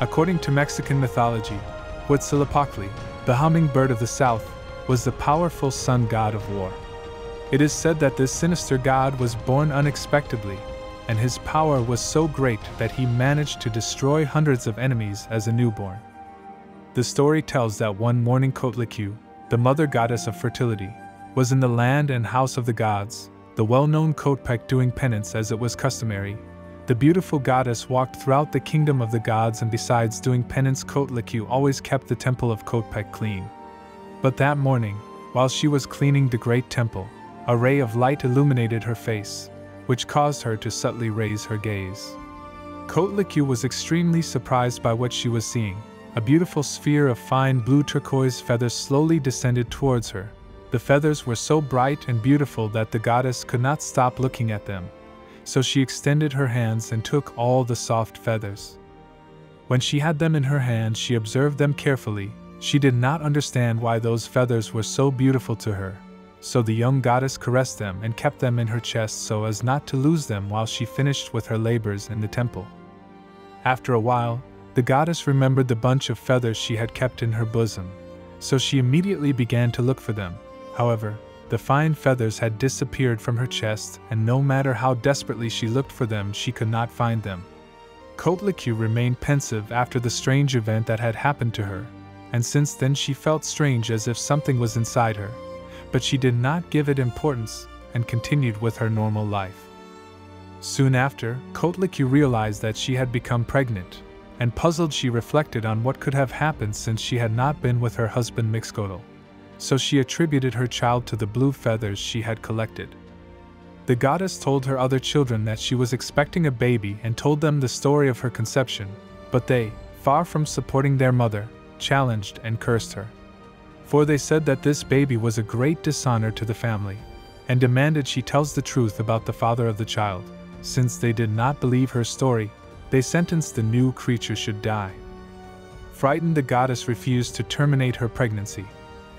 According to Mexican mythology, Huitzilopochtli, the hummingbird of the south, was the powerful sun god of war. It is said that this sinister god was born unexpectedly, and his power was so great that he managed to destroy hundreds of enemies as a newborn. The story tells that one morning Coatlicue, the mother goddess of fertility, was in the land and house of the gods, the well known Coatepec doing penance as it was customary. The beautiful goddess walked throughout the kingdom of the gods, and besides doing penance, Coatlicue always kept the temple of Coatepec clean. But that morning, while she was cleaning the great temple, a ray of light illuminated her face, which caused her to subtly raise her gaze. Coatlicue was extremely surprised by what she was seeing. A beautiful sphere of fine blue turquoise feathers slowly descended towards her, the feathers were so bright and beautiful that the goddess could not stop looking at them, so she extended her hands and took all the soft feathers. When she had them in her hand, she observed them carefully. She did not understand why those feathers were so beautiful to her, so the young goddess caressed them and kept them in her chest so as not to lose them while she finished with her labors in the temple. After a while, the goddess remembered the bunch of feathers she had kept in her bosom, so she immediately began to look for them. However, the fine feathers had disappeared from her chest, and no matter how desperately she looked for them, she could not find them. Coatlicue remained pensive after the strange event that had happened to her, and since then she felt strange as if something was inside her, but she did not give it importance and continued with her normal life. Soon after, Coatlicue realized that she had become pregnant, and puzzled she reflected on what could have happened since she had not been with her husband Mixcoatl so she attributed her child to the blue feathers she had collected. The goddess told her other children that she was expecting a baby and told them the story of her conception, but they, far from supporting their mother, challenged and cursed her. For they said that this baby was a great dishonor to the family, and demanded she tells the truth about the father of the child. Since they did not believe her story, they sentenced the new creature should die. Frightened, the goddess refused to terminate her pregnancy,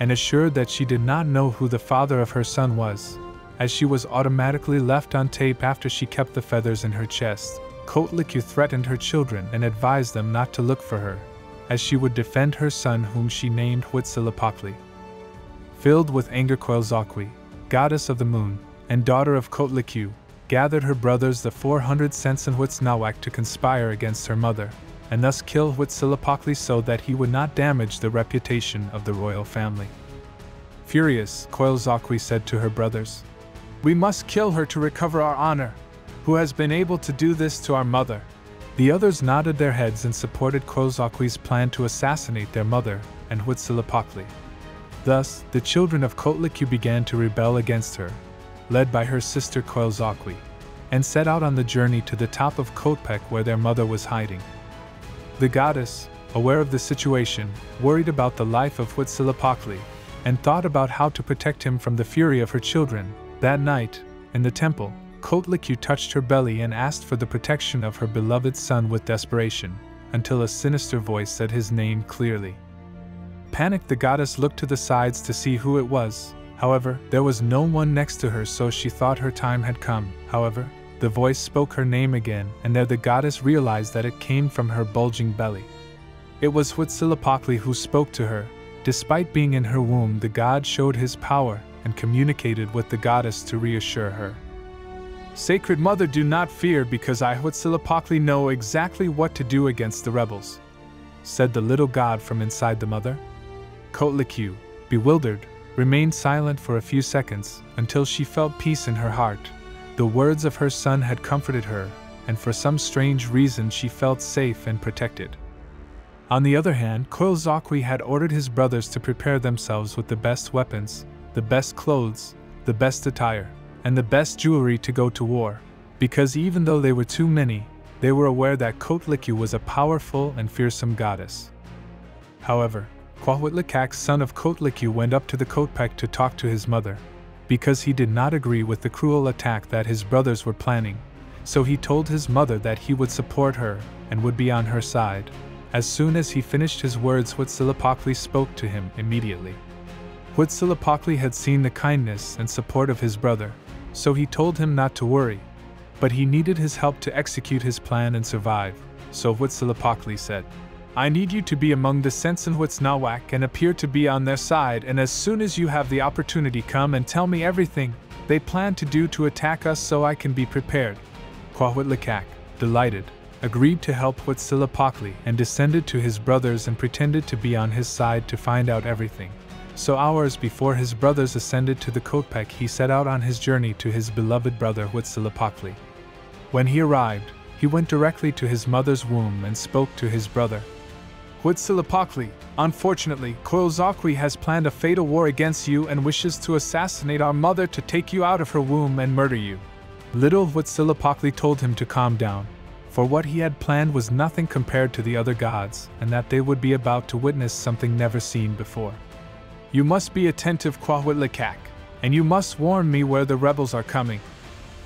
and assured that she did not know who the father of her son was, as she was automatically left on tape after she kept the feathers in her chest. Coatlicue threatened her children and advised them not to look for her, as she would defend her son whom she named Huitzilopochtli. Filled with anger Coyolxauhqui, goddess of the moon, and daughter of Coatlicue, gathered her brothers the 400 Sensenhuitznawak to conspire against her mother, and thus kill Huitzilopochtli so that he would not damage the reputation of the royal family. Furious, Coyolxauhqui said to her brothers, We must kill her to recover our honor, who has been able to do this to our mother. The others nodded their heads and supported Coyolxauhqui's plan to assassinate their mother and Huitzilopochtli. Thus, the children of Coatlicue began to rebel against her, led by her sister Coyolxauhqui, and set out on the journey to the top of Coatepec where their mother was hiding. The goddess, aware of the situation, worried about the life of Huitzilopochtli, and thought about how to protect him from the fury of her children. That night, in the temple, Coatlicue touched her belly and asked for the protection of her beloved son with desperation, until a sinister voice said his name clearly. Panicked, the goddess looked to the sides to see who it was. However, there was no one next to her, so she thought her time had come. However, the voice spoke her name again, and there the goddess realized that it came from her bulging belly. It was Huitzilopochtli who spoke to her. Despite being in her womb, the god showed his power and communicated with the goddess to reassure her. Sacred Mother, do not fear because I, Huitzilopochtli, know exactly what to do against the rebels, said the little god from inside the mother. Coatlicue, bewildered, remained silent for a few seconds until she felt peace in her heart the words of her son had comforted her, and for some strange reason she felt safe and protected. On the other hand, Coyolxauhqui had ordered his brothers to prepare themselves with the best weapons, the best clothes, the best attire, and the best jewelry to go to war, because even though they were too many, they were aware that Coatlicue was a powerful and fearsome goddess. However, Cuahuitlicac, son of Coatlicue, went up to the Coatepec to talk to his mother, because he did not agree with the cruel attack that his brothers were planning. So he told his mother that he would support her and would be on her side. As soon as he finished his words, Huitzilopochtli spoke to him immediately. Huitzilopochtli had seen the kindness and support of his brother, so he told him not to worry, but he needed his help to execute his plan and survive. So Huitzilopochtli said, I need you to be among the Sensenhuitznawak and appear to be on their side, and as soon as you have the opportunity, come and tell me everything they plan to do to attack us so I can be prepared. Cuahuitlicac, delighted, agreed to help Huitzilopochtli and descended to his brothers and pretended to be on his side to find out everything. So hours before his brothers ascended to the Coatepec, he set out on his journey to his beloved brother Huitzilopochtli. When he arrived, he went directly to his mother's womb and spoke to his brother. Huitzilopochtli, unfortunately, Coyolxauhqui has planned a fatal war against you and wishes to assassinate our mother to take you out of her womb and murder you. Little Huitzilopochtli told him to calm down, for what he had planned was nothing compared to the other gods, and that they would be about to witness something never seen before. You must be attentive, Cuahuitlicac, and you must warn me where the rebels are coming,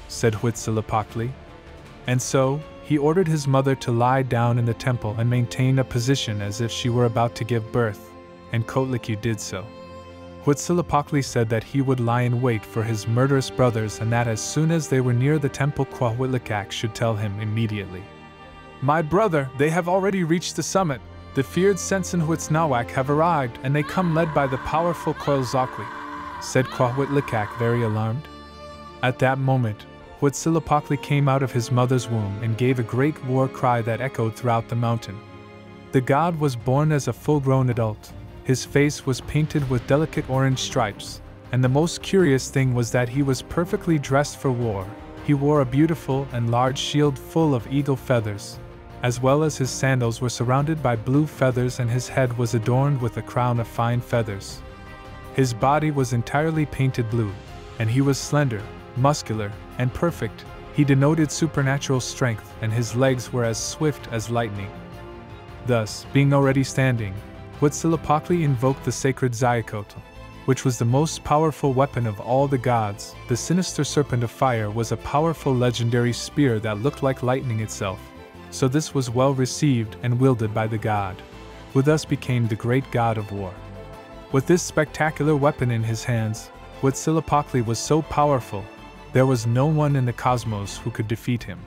said Huitzilopochtli. And so, he ordered his mother to lie down in the temple and maintain a position as if she were about to give birth, and Coatlicue did so. Huitzilopochtli said that he would lie in wait for his murderous brothers and that as soon as they were near the temple, Cuahuitlicac should tell him immediately. My brother, they have already reached the summit. The feared Sensenhuitznawak have arrived, and they come led by the powerful Coyolxauhqui, said Cuahuitlicac, very alarmed. At that moment, Huitzilopochtli came out of his mother's womb and gave a great war cry that echoed throughout the mountain. The god was born as a full grown adult, his face was painted with delicate orange stripes, and the most curious thing was that he was perfectly dressed for war. He wore a beautiful and large shield full of eagle feathers, as well as his sandals were surrounded by blue feathers and his head was adorned with a crown of fine feathers. His body was entirely painted blue, and he was slender, muscular, and perfect. He denoted supernatural strength, and his legs were as swift as lightning. Thus, being already standing, Huitzilopochtli invoked the sacred Xiuhcoatl, which was the most powerful weapon of all the gods. The sinister serpent of fire was a powerful legendary spear that looked like lightning itself, so this was well received and wielded by the god, who thus became the great god of war. With this spectacular weapon in his hands, Huitzilopochtli was so powerful, there was no one in the cosmos who could defeat him.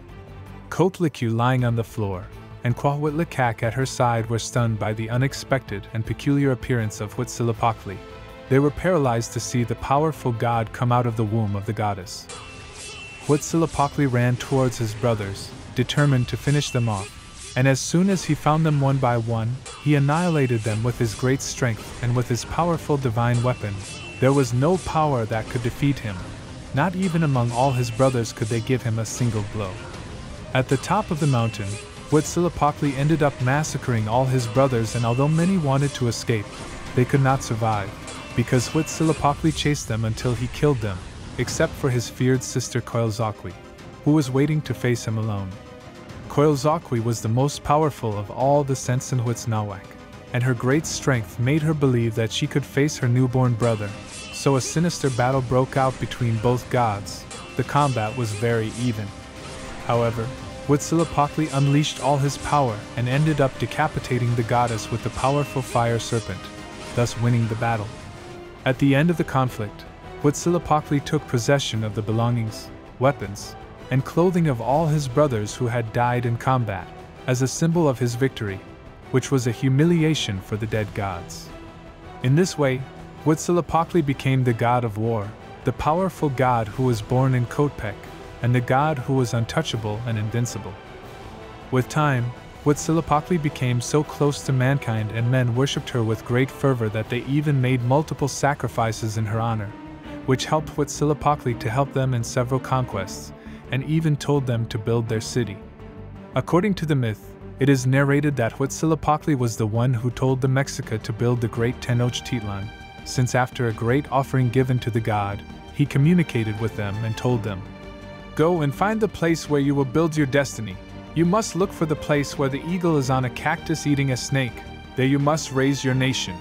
Coatlicue lying on the floor, and Cuahuitlicac at her side were stunned by the unexpected and peculiar appearance of Huitzilopochtli. They were paralyzed to see the powerful god come out of the womb of the goddess. Huitzilopochtli ran towards his brothers, determined to finish them off, and as soon as he found them one by one, he annihilated them with his great strength and with his powerful divine weapon. There was no power that could defeat him. Not even among all his brothers could they give him a single blow. At the top of the mountain, Huitzilopochtli ended up massacring all his brothers, and although many wanted to escape, they could not survive, because Huitzilopochtli chased them until he killed them, except for his feared sister Coyolxauhqui, who was waiting to face him alone. Coyolxauhqui was the most powerful of all the Sensenhuitznawak, and her great strength made her believe that she could face her newborn brother, so a sinister battle broke out between both gods. The combat was very even. However, Huitzilopochtli unleashed all his power and ended up decapitating the goddess with the powerful fire serpent, thus winning the battle. At the end of the conflict, Huitzilopochtli took possession of the belongings, weapons, and clothing of all his brothers who had died in combat, as a symbol of his victory, which was a humiliation for the dead gods. In this way, Huitzilopochtli became the god of war, the powerful god who was born in Coatepec, and the god who was untouchable and invincible. With time, Huitzilopochtli became so close to mankind and men worshipped her with great fervor that they even made multiple sacrifices in her honor, which helped Huitzilopochtli to help them in several conquests, and even told them to build their city. According to the myth, it is narrated that Huitzilopochtli was the one who told the Mexica to build the great Tenochtitlan, since after a great offering given to the god, he communicated with them and told them, Go and find the place where you will build your destiny. You must look for the place where the eagle is on a cactus eating a snake. There you must raise your nation.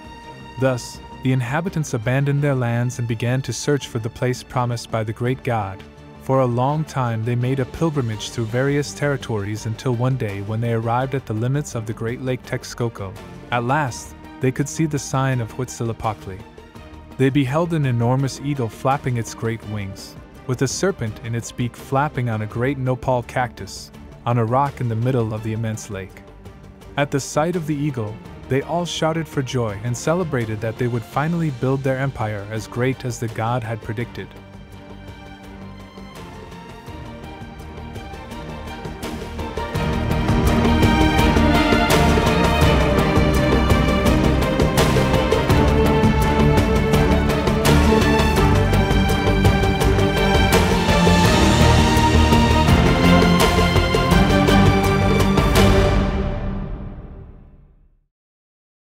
Thus, the inhabitants abandoned their lands and began to search for the place promised by the great god. For a long time, they made a pilgrimage through various territories until one day, when they arrived at the limits of the Great Lake Texcoco, at last, they could see the sign of Huitzilopochtli. They beheld an enormous eagle flapping its great wings with a serpent in its beak flapping on a great nopal cactus, on a rock in the middle of the immense lake. At the sight of the eagle, they all shouted for joy and celebrated that they would finally build their empire as great as the god had predicted.